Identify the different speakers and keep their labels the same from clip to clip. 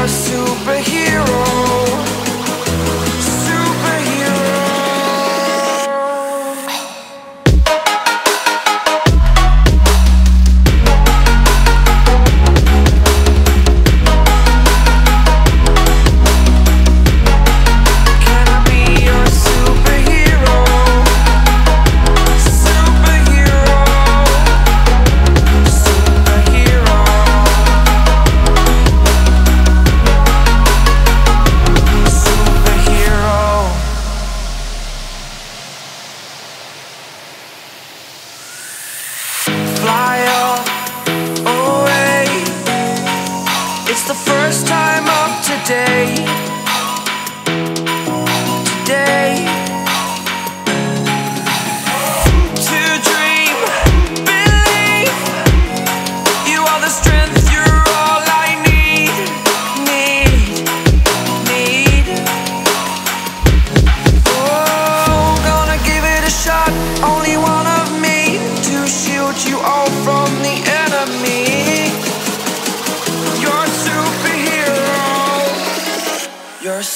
Speaker 1: yours to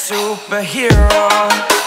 Speaker 1: superhero.